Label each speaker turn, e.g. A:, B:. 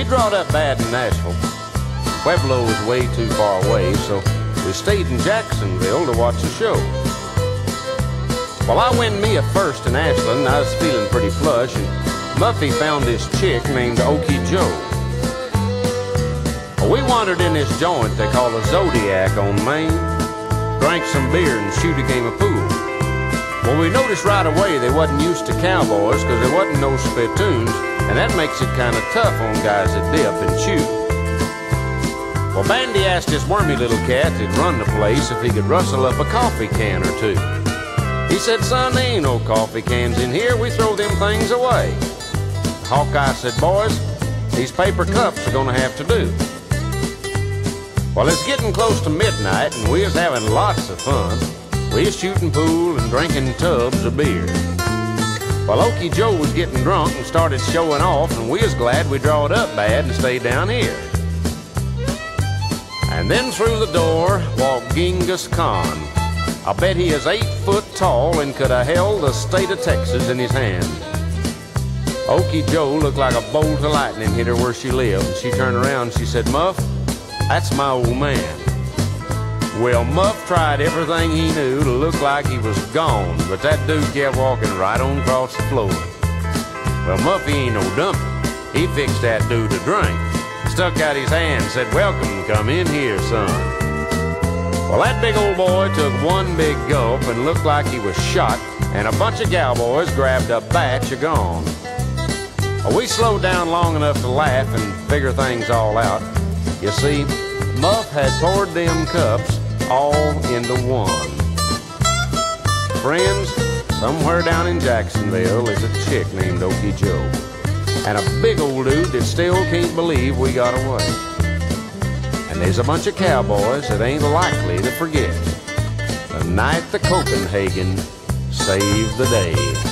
A: We drawed up bad in Nashville. Pueblo was way too far away, so we stayed in Jacksonville to watch the show. Well, I win me a first in Ashland. I was feeling pretty flush, and Muffy found this chick named Okie Joe. We wandered in this joint they call a Zodiac on Main, drank some beer and shoot a game of pool. Well, we noticed right away they wasn't used to cowboys because there wasn't no spittoons, and that makes it kind of tough on guys that dip and chew. Well, Bandy asked this wormy little cat that'd run the place if he could rustle up a coffee can or two. He said, son, there ain't no coffee cans in here. We throw them things away. Hawkeye said, boys, these paper cups are gonna have to do. Well, it's getting close to midnight and we was having lots of fun. Was shooting pool and drinking tubs of beer. Well, Okie Joe was getting drunk and started showing off and we was glad we drawed up bad and stayed down here. And then through the door walked Genghis Khan. I bet he is eight foot tall and could have held the state of Texas in his hand. Okie Joe looked like a bolt of lightning hit her where she lived. She turned around and she said, Muff, that's my old man. Well, Muff tried everything he knew to look like he was gone, but that dude kept walking right on across the floor. Well, Muffy ain't no dumpy. He fixed that dude a drink, stuck out his hand, said, Welcome, come in here, son. Well, that big old boy took one big gulp and looked like he was shot, and a bunch of cowboys grabbed a batch of gone. Well, we slowed down long enough to laugh and figure things all out. You see, Muff had poured them cups all into one. Friends, somewhere down in Jacksonville is a chick named Okie Joe. And a big old dude that still can't believe we got away. And there's a bunch of cowboys that ain't likely to forget the night the Copenhagen saved the day.